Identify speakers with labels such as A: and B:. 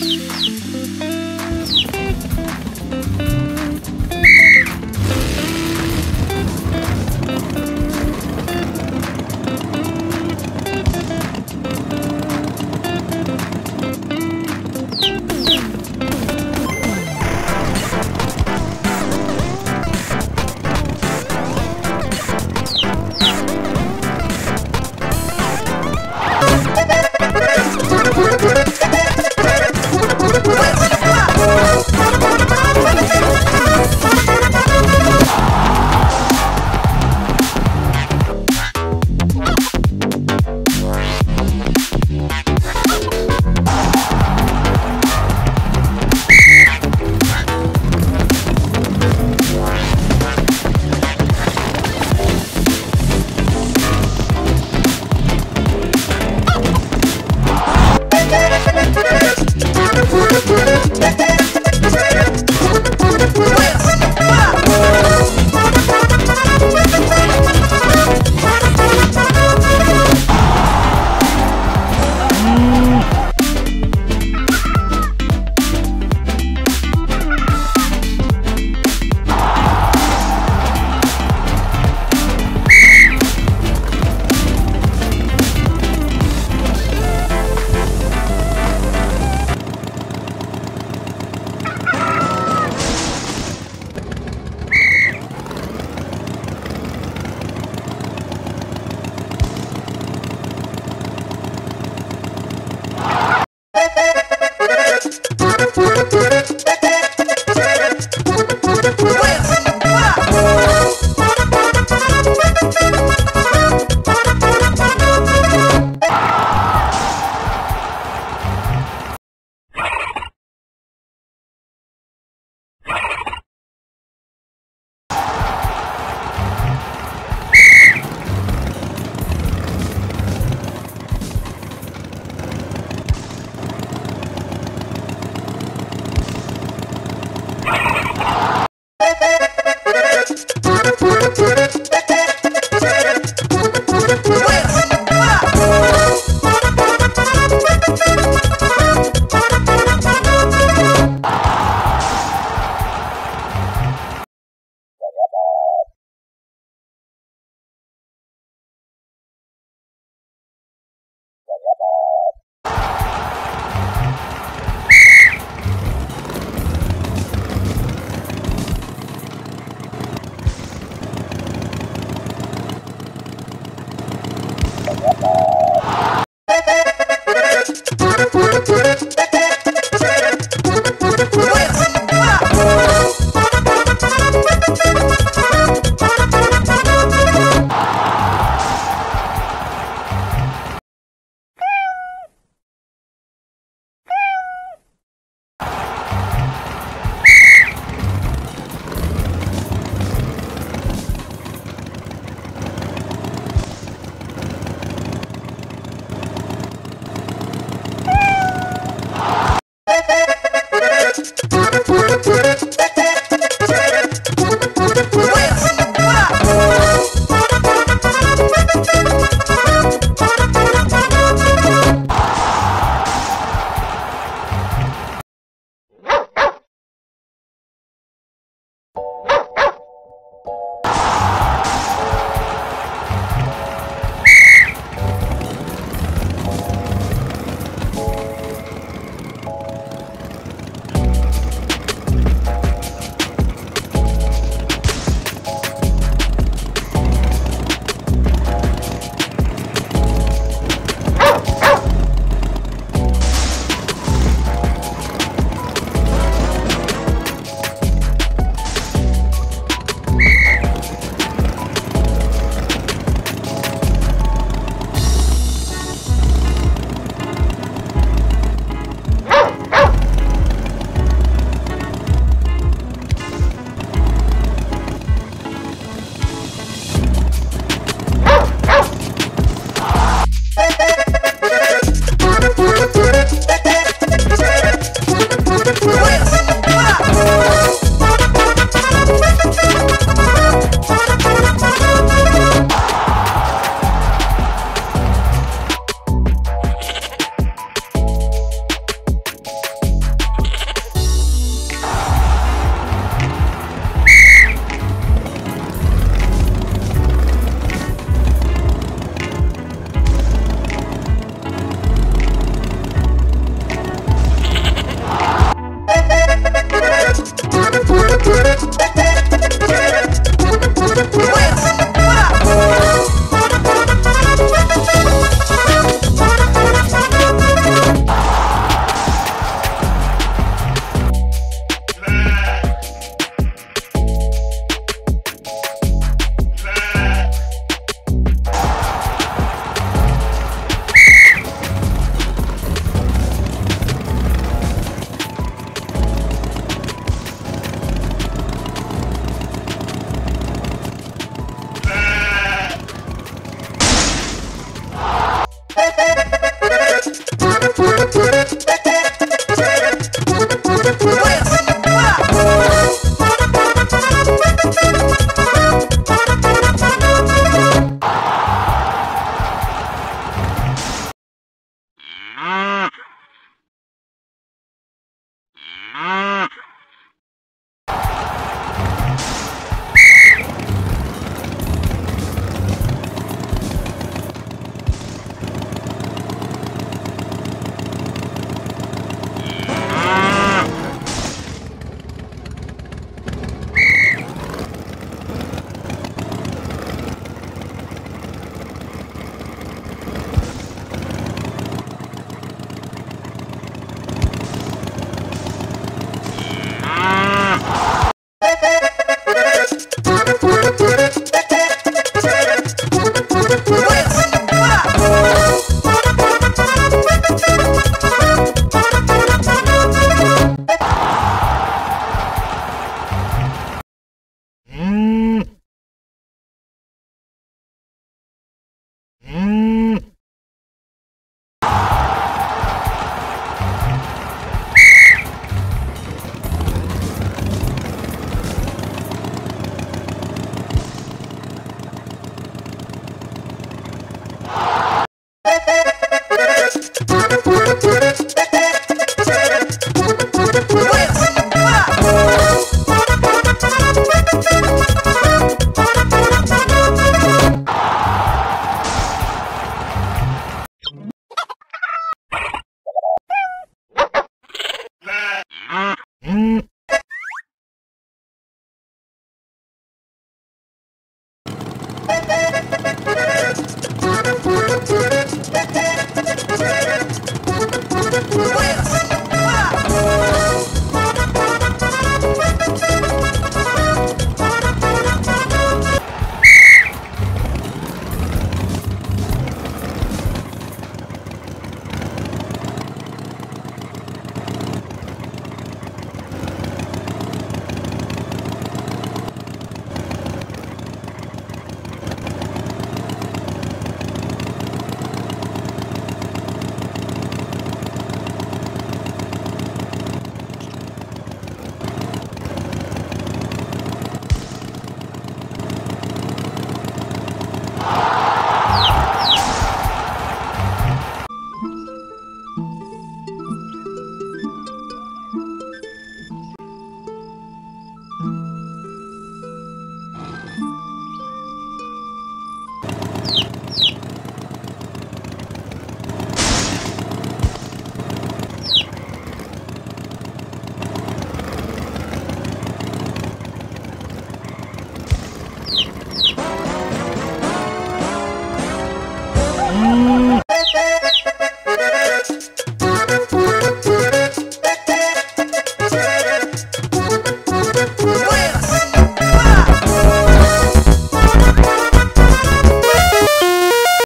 A: Música